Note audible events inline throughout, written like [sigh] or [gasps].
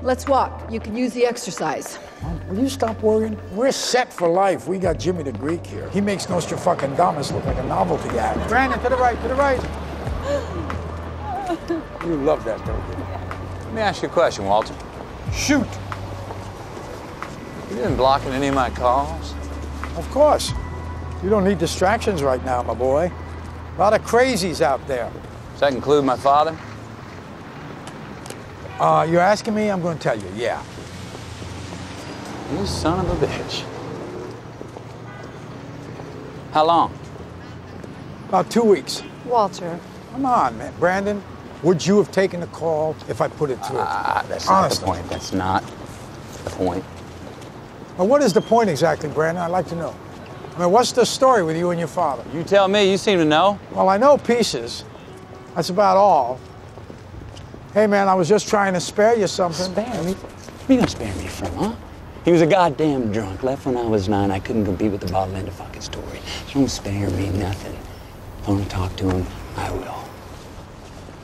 Let's walk. You can use the exercise. Will you stop worrying? We're set for life. We got Jimmy the Greek here. He makes Nostradamus look like a novelty act. Brandon, to the right, to the right. [gasps] You love that, don't you? Let me ask you a question, Walter. Shoot. You been blocking any of my calls? Of course. You don't need distractions right now, my boy. A lot of crazies out there. Does that include my father? Uh, you're asking me? I'm going to tell you, yeah. You son of a bitch. How long? About two weeks. Walter. Come on, man. Brandon, would you have taken the call if I put it through? Ah, that's Honestly. not the point. That's not the point. Well, what is the point exactly, Brandon? I'd like to know. I mean, what's the story with you and your father? You tell me. You seem to know. Well, I know pieces. That's about all. Hey, man, I was just trying to spare you something. Spare me? What are you gonna spare me from, huh? He was a goddamn drunk. Left when I was nine. I couldn't compete with the bottle end of fucking story. So don't spare me nothing. If I want to talk to him, I will.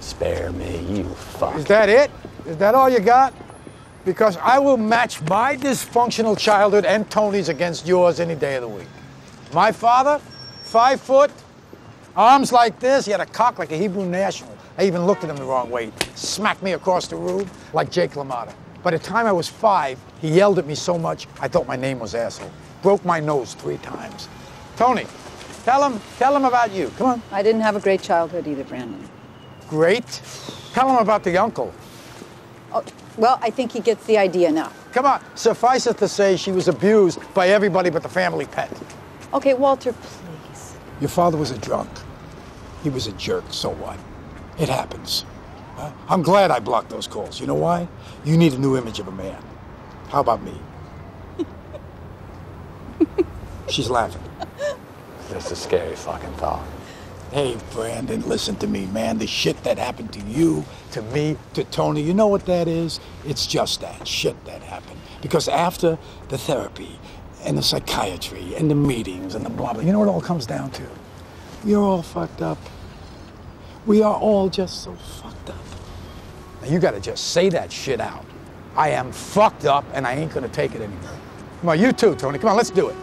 Spare me, you fuck. Is that it? Is that all you got? Because I will match my dysfunctional childhood and Toni's against yours any day of the week. My father, five foot, arms like this, he had a cock like a Hebrew national. I even looked at him the wrong way. Smacked me across the room like Jake LaMotta. By the time I was five, he yelled at me so much I thought my name was asshole. Broke my nose three times. Toni, tell him, tell him about you. Come on. I didn't have a great childhood either, Brandon. Great. Tell him about the uncle. Oh, well, I think he gets the idea now. Come on. Suffice it to say, she was abused by everybody but the family pet. Okay, Walter, please. Your father was a drunk. He was a jerk, so what? It happens. I'm glad I blocked those calls. You know why? You need a new image of a man. How about me? [laughs] She's laughing. That's a scary fucking thought. Hey, Brandon, listen to me, man. The shit that happened to you, to me, to Toni, you know what that is? It's just that shit that happened. Because after the therapy and the psychiatry and the meetings and the blah blah, you know what it all comes down to? You're all fucked up. We are all just so fucked up. Now you gotta just say that shit out. I am fucked up and I ain't gonna take it anymore. Come on, you too, Toni. Come on, let's do it.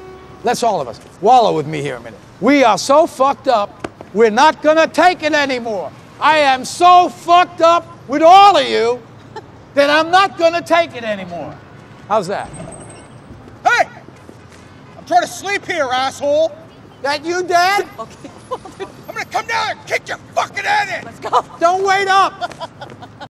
Let's all of us wallow with me here a minute. We are so fucked up, we're not gonna take it anymore. I am so fucked up with all of you [laughs] that I'm not gonna take it anymore. How's that? Hey! I'm trying to sleep here, asshole! That you, Dad? [laughs] I'm gonna come down and kick your fucking head in! Don't wait up.